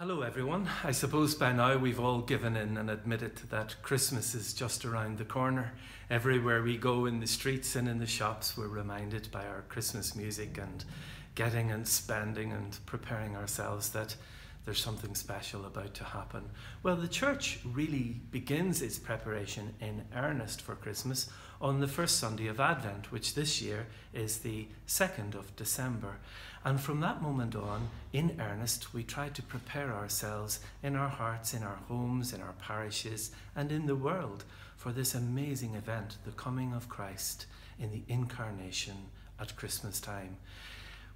Hello, everyone. I suppose by now we've all given in and admitted that Christmas is just around the corner. Everywhere we go in the streets and in the shops, we're reminded by our Christmas music and getting and spending and preparing ourselves that there's something special about to happen. Well, the church really begins its preparation in earnest for Christmas on the first Sunday of Advent, which this year is the 2nd of December. And from that moment on, in earnest, we try to prepare ourselves in our hearts, in our homes, in our parishes, and in the world for this amazing event, the coming of Christ in the incarnation at Christmas time.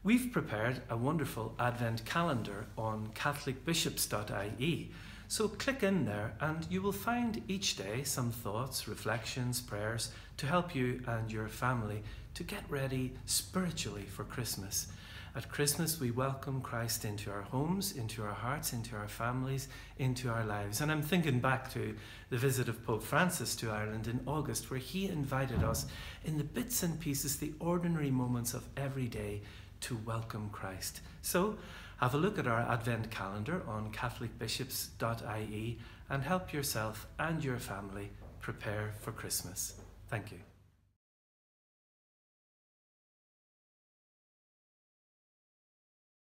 We've prepared a wonderful Advent calendar on catholicbishops.ie. So click in there and you will find each day some thoughts, reflections, prayers to help you and your family to get ready spiritually for Christmas. At Christmas, we welcome Christ into our homes, into our hearts, into our families, into our lives. And I'm thinking back to the visit of Pope Francis to Ireland in August, where he invited us in the bits and pieces, the ordinary moments of every day to welcome Christ. So have a look at our Advent calendar on catholicbishops.ie and help yourself and your family prepare for Christmas. Thank you.